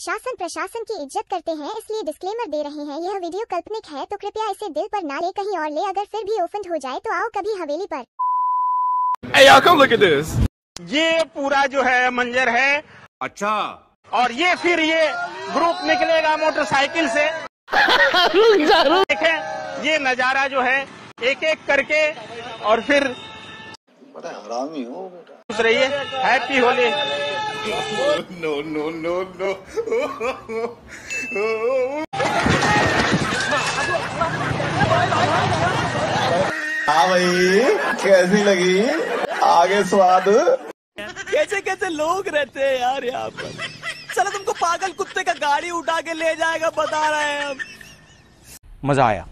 शासन प्रशासन की इज़्ज़त करते हैं इसलिए डिस्क्लेमर दे रहे हैं यह वीडियो काल्पनिक है तो कृपया इसे दिल पर ना ले कहीं और ले अगर फिर भी ओफेंड हो जाए तो आओ कभी हवेली पर। Hey, come look at this. ये पूरा जो है मंजर है। अच्छा। और ये फिर ये ग्रुप निकलेगा मोटरसाइकिल से। देखें ये नज़ारा जो है एक एक करके और फिर बड़ा हरामी हो बेटा। खुश रहिए happy Holi. No, no, no, no. हाँ भाई कैसी लगी? आगे स्वाद। कैसे कैसे लोग रहते हैं यार यहाँ पर? चलो तुमको पागल कुत्ते का गाड़ी उठा के ले जाएगा बता रहे हैं हम। मज़ा आया।